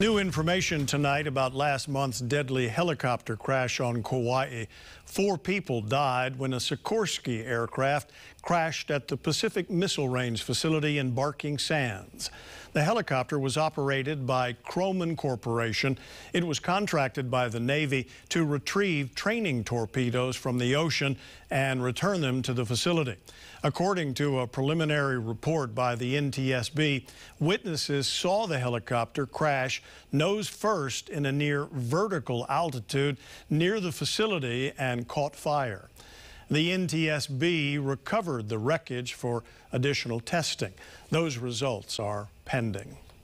New information tonight about last month's deadly helicopter crash on Kauai. Four people died when a Sikorsky aircraft crashed at the Pacific Missile Range facility in Barking Sands. The helicopter was operated by Croman Corporation. It was contracted by the Navy to retrieve training torpedoes from the ocean and return them to the facility. According to a preliminary report by the NTSB, witnesses saw the helicopter crash nose first in a near vertical altitude near the facility and caught fire. The NTSB recovered the wreckage for additional testing. Those results are pending.